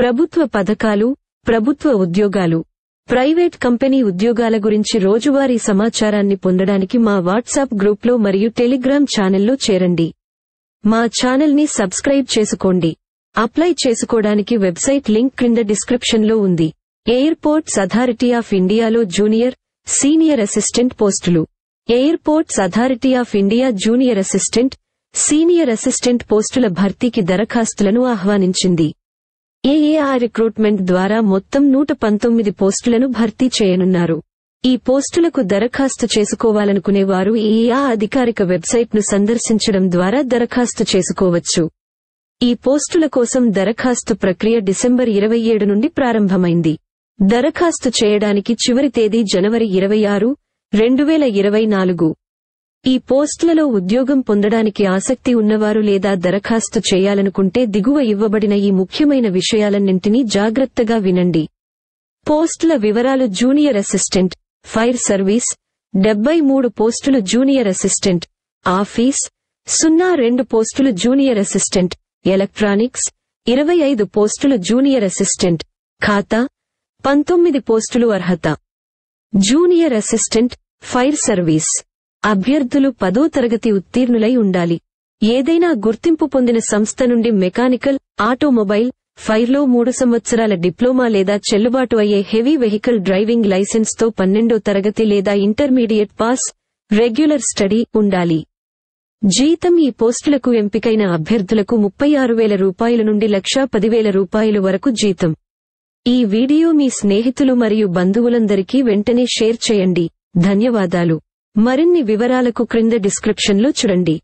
ప్రభుత్వ పథకాలు ప్రభుత్వ ఉద్యోగాలు. ప్రైవేట్ కంపెనీ ఉద్యోగాల గురించి రోజువారీ సమాచారాన్ని పొందడానికి మా వాట్సాప్ గ్రూప్లో మరియు టెలిగ్రామ్ ఛానల్లో చేరండి. మా ఛానల్ని సబ్స్క్రైబ్ చేసుకోండి. అప్లై చేసుకోవడానికి వెబ్సైట్ లింక్ క్రింద డిస్క్రిప్షన్లో ఉంది. ఎయిర్పోర్ట్స్ అథారిటీ ఆఫ్ ఇండియాలో జూనియర్ సీనియర్ అసిస్టెంట్ పోస్టులు. Airports authority of India junior assistant senior assistant పోస్టుల భర్తీకి దరఖాస్తులను ఆహ్వానించింది. ఏఏఆర్ రిక్రూట్మెంట్ ద్వారా మొత్తం నూట పంతొమ్మిది పోస్టులను భర్తీ చేయనున్నారు. ఈ పోస్టులకు దరఖాస్తు చేసుకోవాలనుకునే వారు ఏఏఆర్ అధికారిక వెబ్సైట్ను సందర్శించడం ద్వారా దరఖాస్తు చేసుకోవచ్చు. ఈ పోస్టుల కోసం దరఖాస్తు ప్రక్రియ డిసెంబర్ ఇరవై ఏడు నుండి ప్రారంభమైంది. దరఖాస్తు చేయడానికి చివరి తేదీ జనవరి ఇరవై ఆరు రెండు వేల ఇరవై నాలుగు. ఈ పోస్టులలో ఉద్యోగం పొందడానికి ఆసక్తి ఉన్నవారు లేదా దరఖాస్తు చేయాలనుకుంటే దిగువ ఇవ్వబడిన ఈ ముఖ్యమైన విషయాలన్నింటినీ జాగ్రత్తగా వినండి. పోస్టుల వివరాలు జూనియర్ అసిస్టెంట్ ఫైర్ సర్వీస్ డెబ్బై మూడు పోస్టులు జూనియర్ అసిస్టెంట్ ఆఫీస్ సున్నా రెండు పోస్టులు జూనియర్ అసిస్టెంట్ ఎలక్ట్రానిక్స్ ఇరవై ఐదు పోస్టులు జూనియర్ అసిస్టెంట్ ఖాతా పంతొమ్మిది పోస్టులు అర్హత. Junior assistant fire service. అభ్యర్థులు పదో తరగతి ఉత్తీర్ణులై ఉండాలి. ఏదైనా గుర్తింపు పొందిన సంస్థ నుండి మెకానికల్ ఆటోమొబైల్ ఫైర్లో మూడు సంవత్సరాల డిప్లొమా లేదా చెల్లుబాటు అయ్యే హెవీ వెహికల్ డ్రైవింగ్ లైసెన్స్తో పన్నెండో తరగతి లేదా ఇంటర్మీడియట్ పాస్ రెగ్యులర్ స్టడీ ఉండాలి. జీతం ఈ పోస్టులకు ఎంపికైన అభ్యర్థులకు ముప్పై ఆరు వేల రూపాయల నుండి లక్షా పదివేల రూపాయల వరకు జీతం. ఈ వీడియో మీ స్నేహితులు మరియు బంధువులందరికీ వెంటనే షేర్ చేయండి. ధన్యవాదాలు. మరిన్ని వివరాలకు క్రింద డిస్క్రిప్షన్లో చూడండి.